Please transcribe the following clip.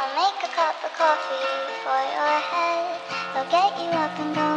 I'll make a cup of coffee for your head. I'll get you up and go.